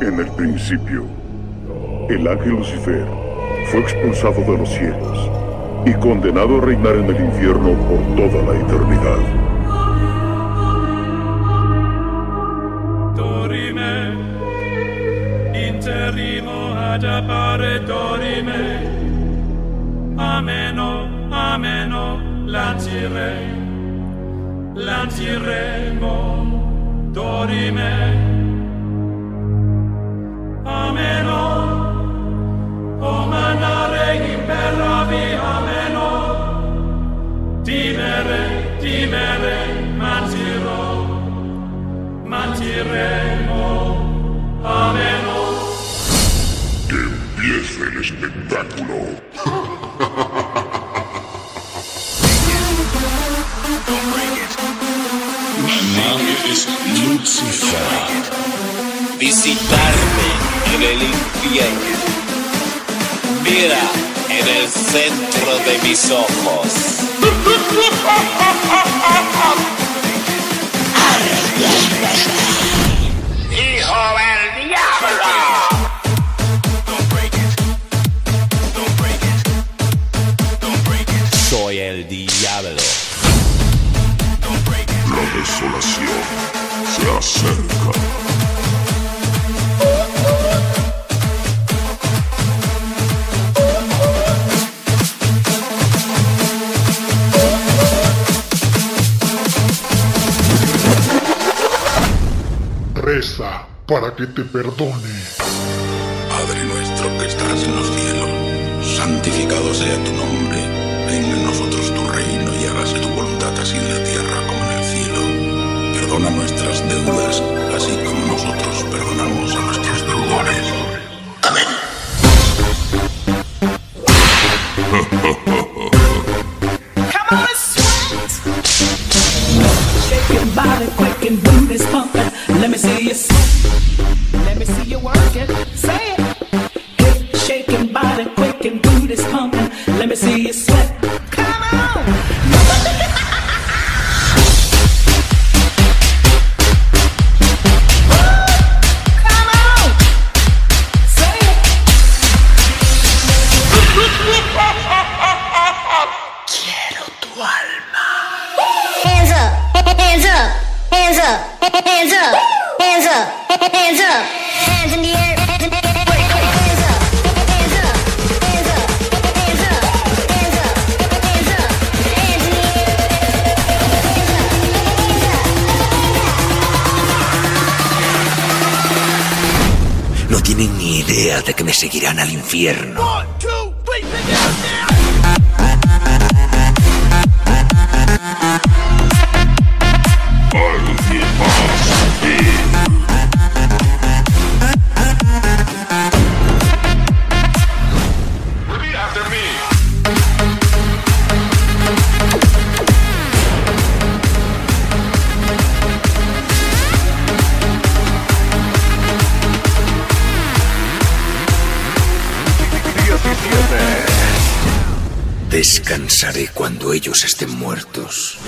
En el principio, el ángel Lucifer fue expulsado de los cielos y condenado a reinar en el infierno por toda la eternidad. Ameno, ameno, lancire, lanciremo, dorime, ameno, o manare imperavi, ameno, timere, timere, mantirò, mantiremo, ameno. ¡Que empiece el espectáculo! visitarme en el infierno. Mira en el centro de mis ojos. Reza para que te perdone. Padre nuestro que estás en los cielos, santificado sea tu nombre. Venga en nosotros tu reino y hágase tu voluntad así en la tierra como en el cielo. Perdona nuestras deudas, así como nosotros perdonamos a nuestros deudores. Amén. Come on, sweat. Shake your body quick and boot Let me see you sweat. Come on. Say it. Hands up, hands up, hands up, hands up, hands up, hands up, hands in the air, tienen ni idea de que me seguirán al infierno. Descansaré cuando ellos estén muertos.